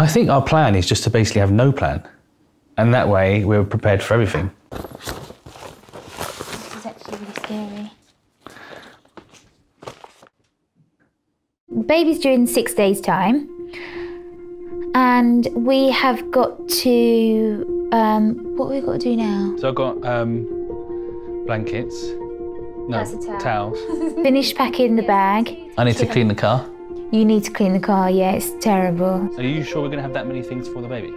I think our plan is just to basically have no plan. And that way we're prepared for everything. This is actually really scary. Baby's due in six days' time, and we have got to. Um, what have we got to do now? So I've got um, blankets. No, That's a towel. towels. Finish packing the bag. I need to clean the car. You need to clean the car. Yeah, it's terrible. Are you sure we're going to have that many things for the baby?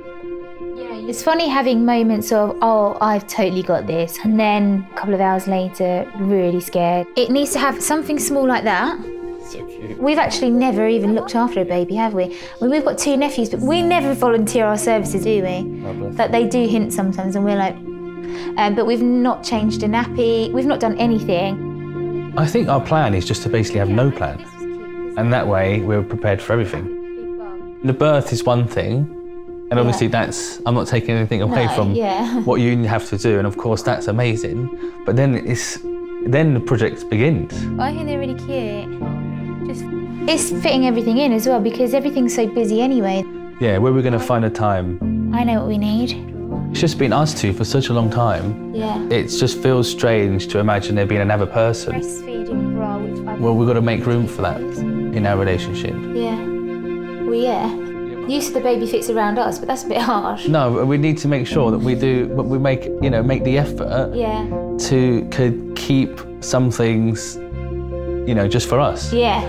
Yeah, it's funny having moments of, oh, I've totally got this, and then a couple of hours later, really scared. It needs to have something small like that. So cute. We've actually never even looked after a baby, have we? I mean, we've got two nephews, but we never volunteer our services, do we? Lovely. That they do hint sometimes, and we're like, um, but we've not changed a nappy, we've not done anything. I think our plan is just to basically have no plan. And that way we're prepared for everything. The birth is one thing, and obviously that's, I'm not taking anything away No, from yeah. what you have to do, and of course that's amazing. But then it's, then the project begins. I think they're really cute. Just, it's fitting everything in as well because everything's so busy anyway. Yeah, where are we're going to find a time. I know what we need. It's just been us two for such a long time. Yeah. It just feels strange to imagine there being another person. Well, we've got to make room for that in our relationship. Yeah. Well, yeah. Used to the baby fits around us, but that's a bit harsh. No, we need to make sure that we do, but we make, you know, make the effort Yeah. to could keep some things, you know, just for us. Yeah.